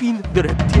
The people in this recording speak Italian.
It's been.